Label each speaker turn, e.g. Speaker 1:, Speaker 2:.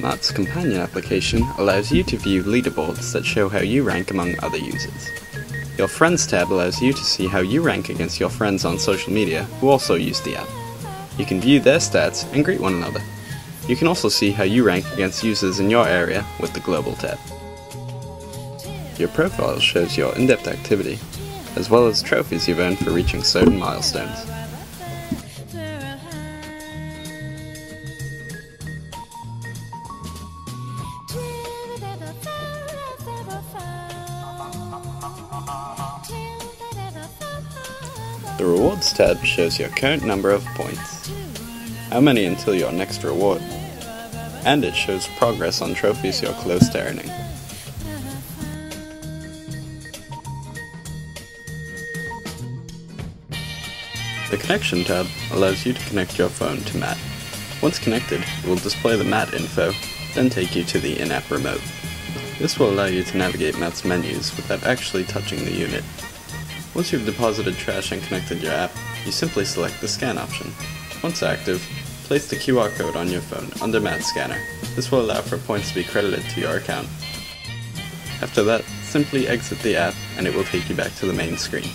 Speaker 1: Mat's companion application allows you to view leaderboards that show how you rank among other users. Your Friends tab allows you to see how you rank against your friends on social media who also use the app. You can view their stats and greet one another. You can also see how you rank against users in your area with the Global tab. Your profile shows your in-depth activity, as well as trophies you've earned for reaching certain milestones. The Rewards tab shows your current number of points, how many until your next reward, and it shows progress on trophies you're close to earning. The Connection tab allows you to connect your phone to Mat. Once connected, it will display the Mat info, then take you to the in-app remote. This will allow you to navigate Mat's menus without actually touching the unit. Once you've deposited trash and connected your app, you simply select the scan option. Once active, place the QR code on your phone under Mat's scanner. This will allow for points to be credited to your account. After that, simply exit the app and it will take you back to the main screen.